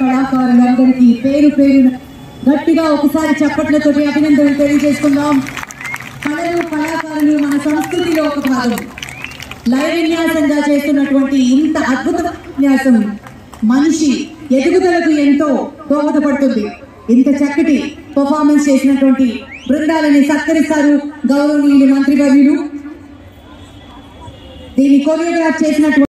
కళాకారులందరికీ పేరు పేరు గట్టిగా ఒకసారి చప్పట్లతో అభినందనలు తెలియజేసుకుందాం. కళలు కళాకారులు మన సంస్కృతిలో ఒక భాగం. లయ విన్యాసంగా చేస్తున్నటువంటి ఇంత అద్భుత విన్యాసం మనిషి ఎదుగుదలకు ఎంతో దోహదపడుతుంది. ఇంత చక్కటి పర్ఫార్మెన్స్ చేసినటువంటి బృందాలని సత్కరిస్తారు గౌరవనీయులు మంత్రి గారు దీన్ని కొరియోగ్రాఫ్ చేసినటువంటి